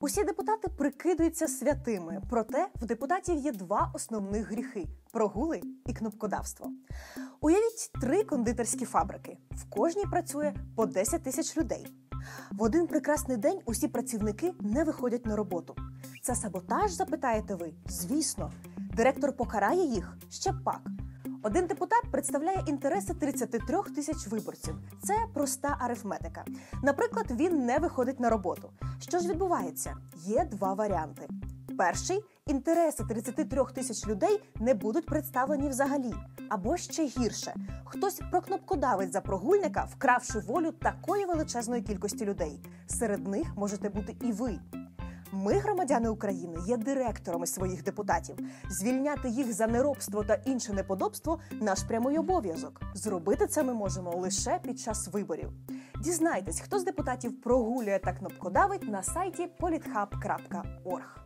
Усі депутати прикидуються святими, проте в депутатів є два основних гріхи: прогули і кнопкодавство. Уявіть три кондитерські фабрики. В кожній працює по 10 тисяч людей. В один прекрасний день усі працівники не виходять на роботу. Це саботаж, запитаєте ви? Звісно, директор покарає їх ще пак. Один депутат представляє інтереси 33 тисяч виборців. Це проста арифметика. Наприклад, він не виходить на роботу. Що ж відбувається? Є два варіанти. Перший інтереси 33 тисяч людей не будуть представлені взагалі. Або ще гірше, хтось прокнопкодавить за прогульника, вкравши волю такої величезної кількості людей. Серед них можете бути і ви. Ми, громадяни України, є директорами своїх депутатів. Звільняти їх за неробство та інше неподобство наш прямий обов'язок. Зробити це ми можемо лише під час виборів. Дізнайтесь, хто з депутатів прогулює та кнопкодавить на сайті polithub.org.